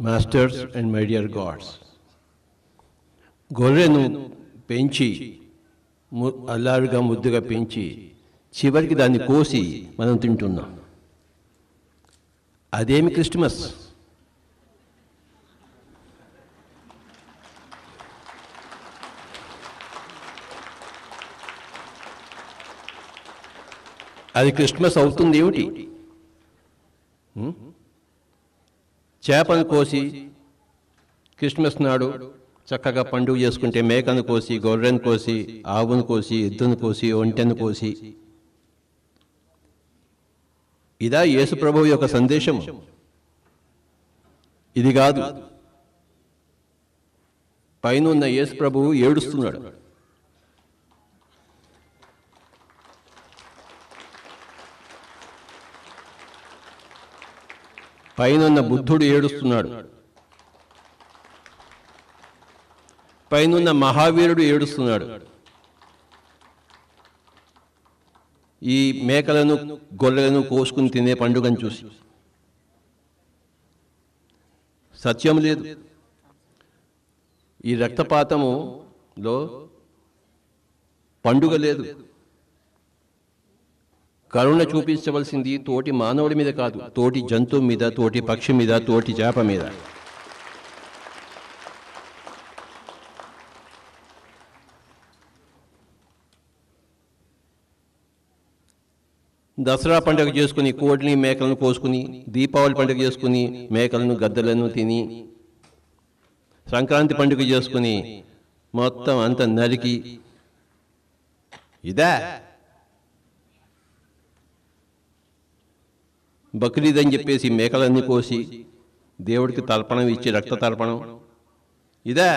Masters and my dear gods. గొర్రెను పెంచి ము- అల్లారుగా ముద్దుగా పెంచి చివరికి దాన్ని కోసి మనం తింటున్నాం. అదేమి క్రిస్మస్? అది క్రిస్మస్ అవుతుంది ఏమిటి? చేపను కోసి క్రిస్మస్ నాడు చక్కగా పండుగ చేసుకుంటే మేకను కోసి గొర్రెను కోసి ఆవును కోసి ఎద్దును కోసి ఒంటెను కోసి. ఇదా ఏసుప్రభువు యొక్క సందేశం ఇది కాదు. పైన ఉన్న యేసు ప్రభువు ఏడుస్తున్నాడు. పైనున్న బుద్ధుడు ఏడుస్తున్నాడు. పైనున్న మహావీరుడు ఏడుస్తున్నాడు. ఈ మేకలను గొర్రెలను కోసుకుని తినే పండుగను చూసి. సత్యం లేదు. ఈ రక్తపాతములో పండుగ లేదు. కరుణ చూపించవలసింది తోటి మానవుడి మీద కాదు తోటి జంతువు మీద తోటి పక్షి మీద తోటి చేప మీద. దసరా పండుగ చేసుకుని కోడిని మేకలను కోసుకుని దీపావళి పండుగ చేసుకుని మేకలను గద్దలను తిని సంక్రాంతి పండుగ చేసుకుని మొత్తం అంత నరికి. ఇదే? బక్రీద్ అని చెప్పేసి మేకలన్నీ కోసి దేవుడికి తర్పణం ఇచ్చి రక్త తర్పణం ఇదే